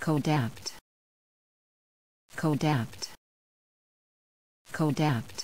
Codapt. Codapt. Codapt.